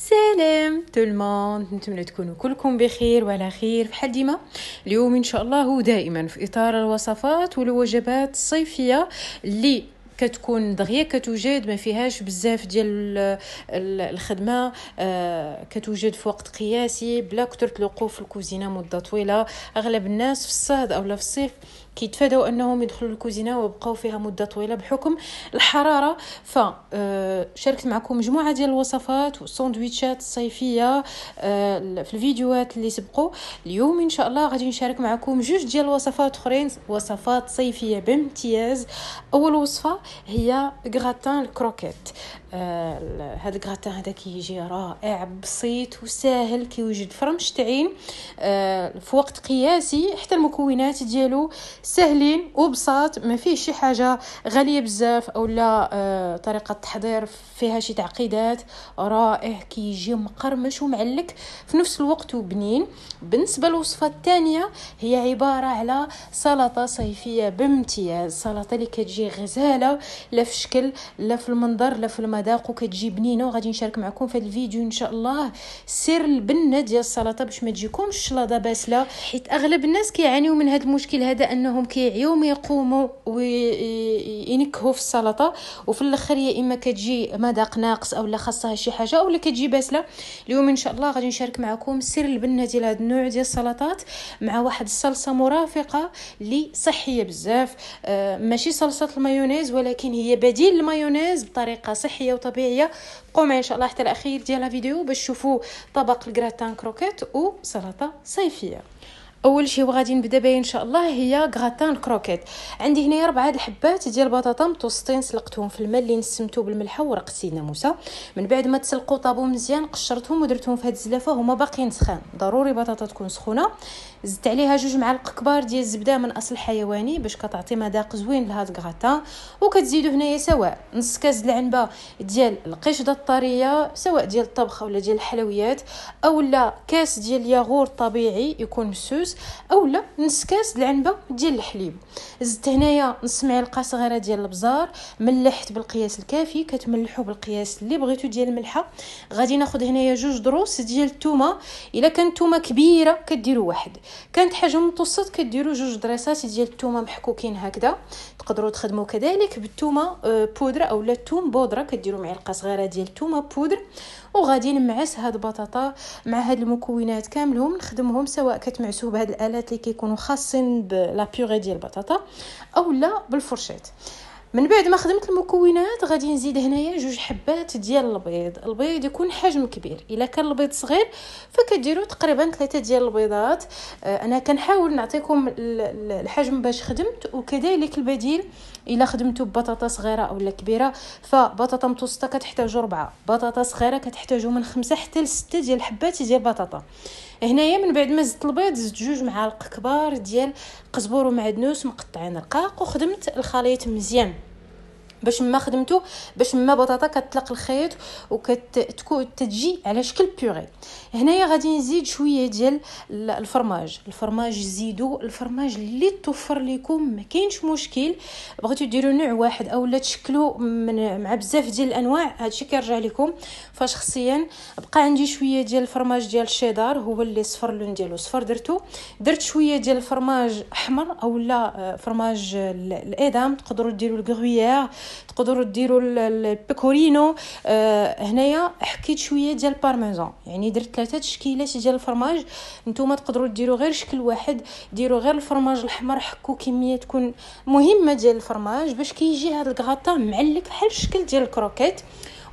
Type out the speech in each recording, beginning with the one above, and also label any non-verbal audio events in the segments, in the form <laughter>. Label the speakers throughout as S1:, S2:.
S1: سلام tout le monde. نتمنى تكونوا كلكم بخير وعلى خير. بحال ديما اليوم إن شاء الله ودائما في إطار الوصفات والوجبات الصيفية اللي كتكون دغيا كتوجد ما فيهاش بزاف ديال الخدمة آه، كتوجد في وقت قياسي بلا كثرة الوقوف في الكوزينة مدة طويلة. أغلب الناس في الصهد اولا في الصيف كيتفادوا انهم يدخلوا الكوزينة ويبقاو فيها مدة طويلة بحكم الحرارة. فشاركت آه، معكم مجموعة ديال الوصفات والساندويتشات الصيفية آه، في الفيديوهات اللي سبقوا. اليوم إن شاء الله غادي نشارك معكم جوج ديال الوصفات أخرين وصفات صيفية بامتياز. أول وصفة هي غراتان الكروكيت. آه هذا الكراتان هذا كيجي رائع بسيط وساهل كيوجد فرمش تعين آه في وقت قياسي حتى المكونات ديالو سهلين وبساط ما فيه شي حاجة غالية بزاف أو لا آه طريقة التحضير فيها شي تعقيدات رائع كيجي مقرمش ومعلك. في نفس الوقت وبنين بالنسبة للوصفة الثانية هي عبارة على سلطة صيفية بامتياز سلطة اللي كتجي غزالة لا في الشكل لا في المنظر لا في المذاق وكتجي بنينه وغادي نشارك معكم في هذا الفيديو إن شاء الله. سر البنه ديال السلطة باش ما تجيكمش الشلاضه باسلة. حيت أغلب الناس كيعانيو من هذا المشكل هذا أنهم كيعيو ما يقوموا وينكهوا في السلطة. وفي الأخر يا إما كتجي مذاق ناقص أو لا خاصها شي حاجة اولا كتجي باسلة. اليوم إن شاء الله غادي نشارك معكم سر البنه ديال هذا النوع ديال السلطات مع واحد الصلصة مرافقة اللي صحية بزاف. آه ماشي صلصة المايونيز ولكن هي بديل المايونيز بطريقة صحية وطبيعية. بقوا إن شاء الله حتى الأخير ديال الفيديو باش تشوفوا طبق ال gratin croquettes وسلطة صيفية. أول شيء وغادي نبدأ به إن شاء الله هي gratin ال croquettes عندي هنايا ربعة الحبات ديال البطاطا متوسطين سلقتهم في الماء اللي نسمتو بالملحة ورق سيدنا موسى. من بعد ما تسلقوا طابو مزيان قشرتهم ودرتهم في هاد الزلافة هما باقيين سخان. ضروري بطاطا تكون سخونة. زدت عليها جوج معالق كبار ديال الزبدة من أصل حيواني باش كتعطي مذاق زوين لهاد الكغاتان وكتزيدوا هنايا سواء نص كاس العنبة ديال القشدة الطرية سواء ديال الطبخ ولا ديال الحلويات اولا كاس ديال الياغور طبيعي يكون مسوس اولا نص كاس العنبة ديال الحليب. زدت هنايا نص معلقه صغيرة ديال البزار ملحت بالقياس الكافي كتملحوا بالقياس اللي بغيتو ديال الملحة. غادي ناخذ هنايا جوج دروس ديال الثومه إلا كانت الثومه كبيرة كديروا واحد. كانت حجم متوسط كديروا جوج دريسات ديال الثومه محكوكين هكذا. تقدروا تخدموا كذلك بالثومه آه، بودرة اولا الثوم بودرة. كديروا معلقة صغيرة ديال الثومه بودر. وغادي نمعس هاد البطاطا مع هاد المكونات كاملهم نخدمهم سواء كتمعسوا بهاد الآلات اللي كيكونوا خاصين بلا بيغي ديال البطاطا اولا بالفرشات من بعد ما خدمت المكونات غادي نزيد هنايا جوج حبات ديال البيض. البيض يكون حجم كبير. إلا كان البيض صغير فكديروا تقريبا ثلاثة ديال البيضات. آه، أنا كنحاول نعطيكم الحجم باش خدمت وكذلك البديل إلا خدمتو ببطاطا صغيرة اولا كبيرة فبطاطا متوسطة كتحتاجوا ربعة. بطاطا صغيرة كتحتاجوا من خمسة حتى لستة ديال الحبات ديال البطاطا هنايا من بعد ما زدت البيض زدت جوج معالق كبار ديال قزبور ومعدنوس مقطعين رقاق وخدمت الخليط مزيان. باش ما خدمتو باش ما بطاطا كتطلق الخيط وكتكون تجي على شكل بيغي هنايا غادي نزيد شوية ديال الفرماج. الفرماج زيدوا الفرماج اللي توفر لكم ما كاينش مشكل. بغيتو ديروا نوع واحد اولا تشكلوا من مع بزاف ديال الأنواع هادشي كيرجع لكم فشخصيا بقى عندي شوية ديال الفرماج ديال الشيدار هو اللي صفر اللون ديالو. صفر درتو. درت شوية ديال الفرماج أحمر اولا آه، fromage ال edam. تقدروا ديروا ال gruyère تقدروا ديروا ال pecorino. آه هنايا حكيت شوية ديال البارميزان. يعني درت ثلاثة تشكيلات ديال الفرماج. نتوما تقدروا ديروا غير شكل واحد ديروا غير الفرماج الأحمر حكوا كمية تكون مهمة ديال الفرماج باش كيجي هذا الكغاطان معلك بحال الشكل ديال ال croquettes.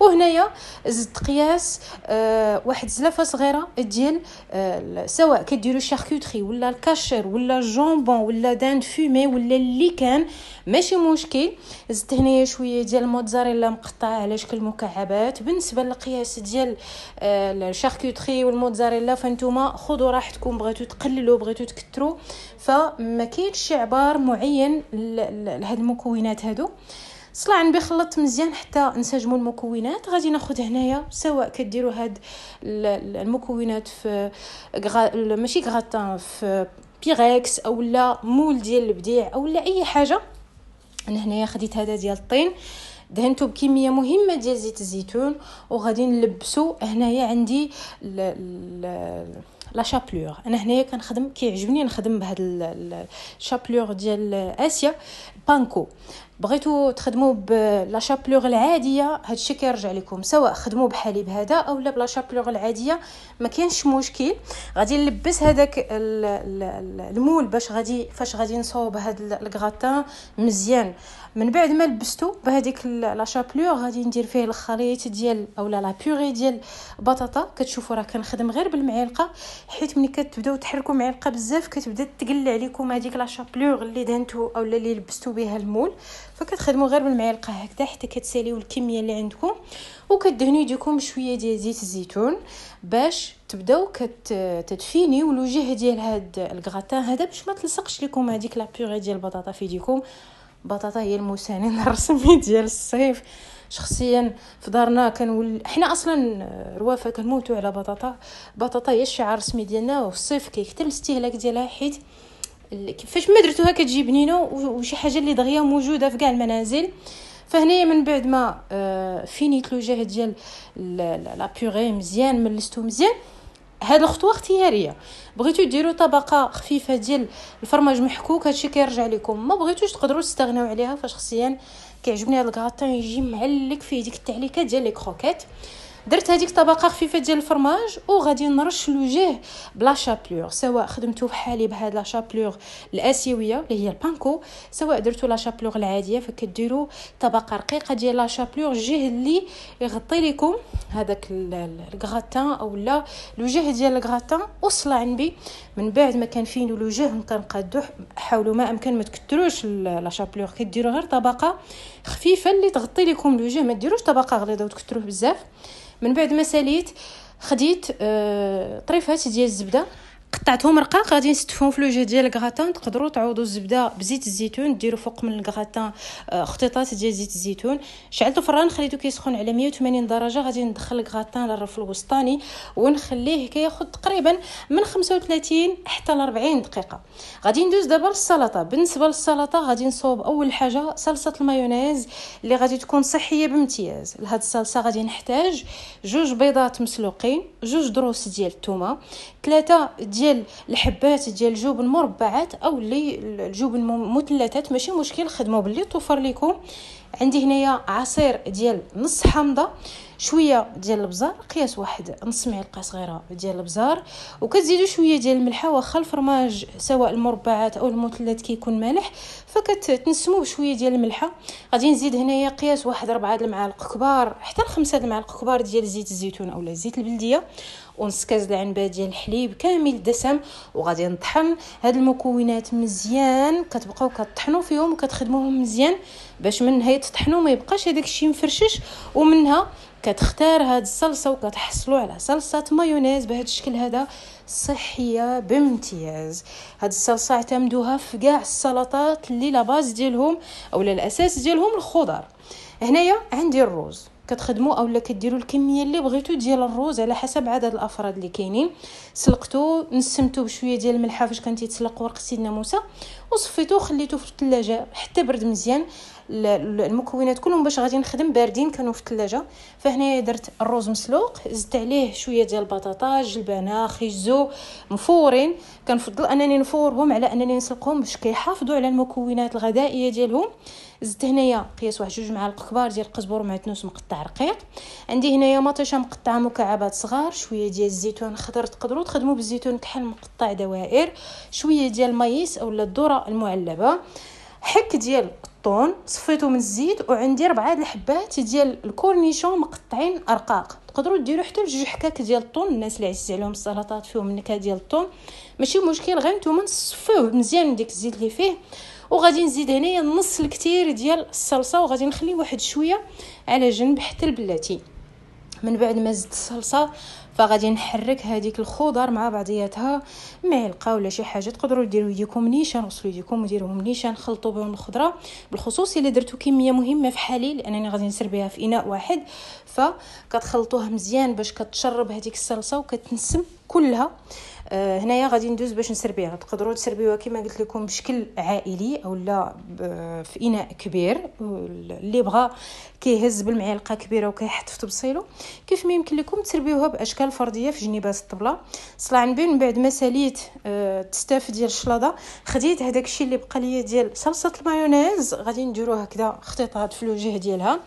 S1: وهنايا زدت قياس آه واحد زلافة صغيرة ديال آه سواء كديروا charcuterie ولا الكاشير ولا ال jambon ولا dinde fumée ولا اللي كان ماشي مشكل. زدت هنايا شوية ديال ال mozzarella مقطعة على شكل مكعبات. بالنسبة للقياس ديال آه ال charcuterie وال mozzarella فانتوما خذوا راحتكم بغيتو تقللوا بغيتو تكثروا فما كاينش عبار معين لهاد المكونات هادو. صلاع بخلط مزيان حتى نسجموا المكونات. غادي ناخذ هنايا سواء كديروا هاد المكونات في. ماشي غراتان في بيغيكس اولا مول ديال البديع اولا أي حاجة. أنا هنايا خديت هذا ديال الطين دهنته بكمية مهمة ديال زيت الزيتون وغادي نلبسو هنايا عندي لا شابلور. أنا هنايا كنخدم كيعجبني نخدم بهاد la chapelure ديال آسيا panko. بغيتو تخدموا ب la chapelure العادية هادشي كيرجع لكم سواء خدموا بحال هذا أو لا ب la chapelure العادية ما كاينش مشكل. غادي نلبس هذاك ال moule باش غادي فاش غادي نصوب هاد الكغاتان مزيان. من بعد ما لبستو بهذيك la chapelure غادي ندير فيه الخليط ديال اولا la purée ديال بطاطا. كتشوفوا راه كنخدم غير بالمعلقة حيت ملي كتبداو تحركوا معلقة بزاف كتبدا تقل عليكم هذيك لا شابلور اللي دهنتو اولا اللي لبستو بها المول. فكتخدموا غير بالمعلقة هكذا حتى كتساليو الكمية اللي عندكم وكدهنوا يديكم بشويه ديال زيت الزيتون باش تبداو كتدفينيو الوجه ديال هاد الكغاتان هذا باش ما تلصقش لكم هذيك لا بيغي ديال البطاطا في يديكم بطاطا هي المساند <laughs> الرسمي ديال الصيف. شخصيا في دارنا كنول حنا أصلا روافة كنموتوا على بطاطا. بطاطا هي الشعار الرسمي ديالنا وفي الصيف كيكثر الاستهلاك ديالها حيت كيفاش ما درتوها كتجي بنينه وشي حاجة اللي دغيا موجودة في كاع المنازل. فهنايا من بعد ما آه، فينيت لو جهد ديال لا بيغي مزيان ملستو مزيان هاد الخطوة اختيارية. بغيتو ديروا طبقة خفيفة ديال الفرماج محكوك هادشي كيرجع لكم. ما بغيتوش تقدروا تستغناو عليها فاش شخصيا كيعجبني هاد الكراتان يجي معلق فيه ديك التعليكات ديال les croquettes. درت هذيك طبقة خفيفة ديال الفرماج وغادي نرش الوجه ب la chapelure سواء خدمتو بحالي بهاد la chapelure الآسيوية اللي هي ال panko سواء درتو la chapelure العادية فكديروا طبقة رقيقة ديال la chapelure الجهه اللي يغطي لكم هذاك أو لا الوجه ديال الكغاتان وصل عنبي من بعد ما كان فين الوجه كنقادو حاولوا ما أمكن ما تكثروش لا شابلور كديروا غير طبقة خفيفه اللي تغطي لكم الوجه ما ديروش طبقة غليظة وتكثروه بزاف. من بعد ما ساليت خديت آه طريفات ديال الزبدة. قطعتهم رقاق غادي نستفهم في لوجه ديال الكغاتان تقدروا تعوضوا الزبدة بزيت الزيتون ديروا فوق من الكغاتان آه، خطيطات ديال زيت الزيتون. شعلت الفران خليته كيسخن على 180 درجة. غادي ندخل الكغاتان للرف الوسطاني ونخليه كياخذ تقريبا من 35 حتى ل 40 دقيقة. غادي ندوز دابا للسلطة. بالنسبة للسلطة غادي نصوب أول حاجة صلصة المايونيز اللي غادي تكون صحية بامتياز. لهاد الصلصة غادي نحتاج جوج بيضات مسلوقين جوج دروس ديال الثومه ثلاثة ديال الحبات ديال الجبن مربعات أو اللي الجبن مثلثات ماشي مشكل خدموا باللي توفر لكم. عندي هنايا عصير ديال نص حامضه شوية ديال البزار قياس واحد نص معلقة صغيرة ديال البزار. وكتزيدوا شوية ديال الملحه واخا الفرماج سواء المربعات أو المثلث كيكون مالح. فكتنسموه بشوية ديال الملحه غادي نزيد هنايا قياس واحد ربعة المعالق كبار حتى لخمسة المعالق كبار ديال زيت الزيتون أولا زيت البلدية. ونص كاس العنبة ديال الحليب كامل دسم وغادي نطحن. هاد المكونات مزيان كتبقاو كطحنوا فيهم وكتخدموهم مزيان باش من نهايه تطحنوا ما يبقاش هذاك الشيء مفرشش. ومنها كتختار هاد الصلصة وكتحصلوا على صلصة مايونيز بهذا الشكل هذا صحية بامتياز. هاد الصلصة اعتمدوها في كاع السلطات اللي la base ديالهم اولا الأساس ديالهم الخضر هنايا عندي الروز. كتخدموا اولا كديروا الكمية اللي بغيتو ديال الروز على حسب عدد الأفراد اللي كاينين. سلقتو نسمتو بشوية ديال الملحة فاش كان تيتسلق ورق سيدنا موسى وصفيتو خليتو في الثلاجة حتى برد مزيان. المكونات كلهم باش غادي نخدم باردين كانوا في الثلاجة. فهنا درت الروز مسلوق زدت عليه شوية ديال البطاطا جلبانة خيزو مفورين. كنفضل أنني نفورهم على أنني نسلقهم باش كيحافظوا على المكونات الغذائية ديالهم. زدت هنايا قياس واحد جوج معالق كبار ديال القزبر ومعدنوس مقطع رقيق. عندي هنايا مطيشه مقطعه مكعبات صغار شوية ديال الزيتون الخضر تقدروا تخدموا بالزيتون كحل مقطع دوائر شوية ديال ال maïs أولا الذرة المعلبة حك ديال الطون صفيته من الزيت وعندي ربعة الحبات ديال ال cornichon مقطعين رقاق تقدروا ديروا حتى لجوج حكاك ديال الطون الناس اللي عزيز عليهم السلطات فيهم النكهه ديال الطون. ماشي مشكل غير نتوما نصفوه مزيان ديك الزيت اللي فيه. وغادي نزيد هنايا نص الكثير ديال الصلصة وغادي نخلي واحد شوية على جنب حتى ال plat. من بعد ما زدت الصلصة فغادي نحرك هذيك الخضر مع بعضياتها. معلقه ولا شي حاجة تقدروا ديروا يديكم نيشان غسلوا يديكم وديروهم نيشان خلطوا بهم الخضره بالخصوص إلا درتو كمية مهمة في حالي لأنني غادي نسر بها في إناء واحد. فكتخلطوها مزيان باش كتشرب هذيك الصلصة وكتنسم كلها. هنايا غادي ندوز باش نسربيها. تقدروا تسربيوها كما قلت لكم بشكل عائلي أو لا في إناء كبير. اللي بغى كيهز بالمعلقة كبيرة وكيحط في تبصيلو كيف ما يمكن لكم تسربيوها بأشكال فردية في جنيبات الطبلة. صلاح نبين من بعد ما ساليت آه تستاف ديال الشلاضة. خديت هذاك الشيء اللي بقى ليا ديال صلصة المايونيز. غادي نديروها هكذا اختطاط في الوجه ديالها.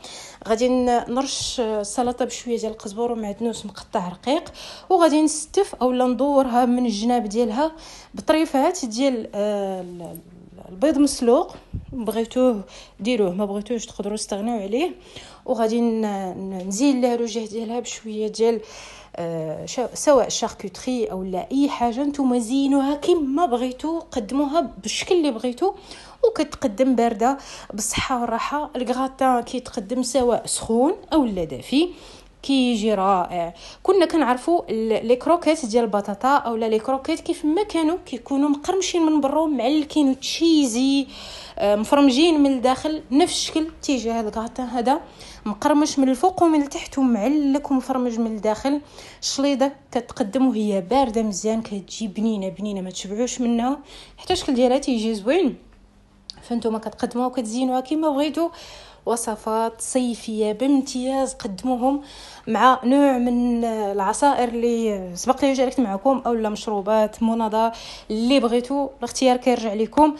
S1: غادي نرش السلطه بشوية ديال القزبر ومعدنوس مقطع رقيق وغادي نستف اولا ندورها من الجناب ديالها بطريفات ديال آه، البيض مسلوق. بغيتوه ديروه ما بغيتوش تقدروا تستغناو عليه. وغادي نزين لها الوجه ديالها بشوية ديال آه سواء charcuterie أو لا أي حاجة. نتوما زينوها كما بغيتو قدموها بالشكل اللي بغيتو. وكتقدم باردة بالصحة والراحة. الكغاتان كيتقدم سواء سخون أو لا دافي. كيجي رائع. كنا كنعرفوا les croquettes ديال البطاطا أو les croquettes كيف ما كانوا كيكونوا مقرمشين من برا ومعلكين و cheesy آه، مفرمجين من الداخل نفس الشكل تيجي هذا الكغاتان هذا. مقرمش من الفوق ومن التحت ومعلك ومفرمج من الداخل. الشليضة كتقدم وهي باردة مزيان كتجي بنينة بنينة ما تشبعوش منها. حتى الشكل ديالها تيجي زوين. فانتوما كتقدموها وكتزينوها كما بغيتو. وصفات صيفية بامتياز قدموهم مع نوع من العصائر اللي سبق لي جاركت معكم اولا مشروبات مناضة اللي بغيتو. الاختيار كيرجع لكم.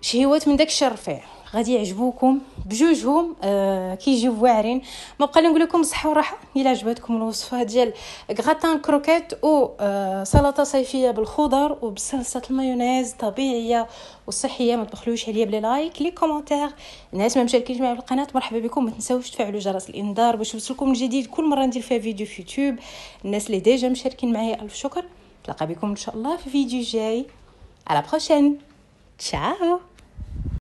S1: شهيوات من داك الشرفيع. غادي يعجبوكم بجوجهم آه كيجيو واعرين. ما بقى نقول لكم صحة وراحة إلا عجبتكم الوصفة ديال gratin croquettes أو آه سلطة صيفية بالخضر وبصلصه المايونيز طبيعية وصحية. ما تبخلوش عليا ب les likes les commentaires الناس ما مشاركينش معايا في القناة مرحبا بكم. ما تنساوش تفعلوا جرس الإنذار باش يوصلكم الجديد كل مرة ندير فيها فيديو في يوتيوب. الناس اللي déjà مشاركين معايا ألف شكر. نتلاقى بكم إن شاء الله في فيديو جاي. à la prochaine ciao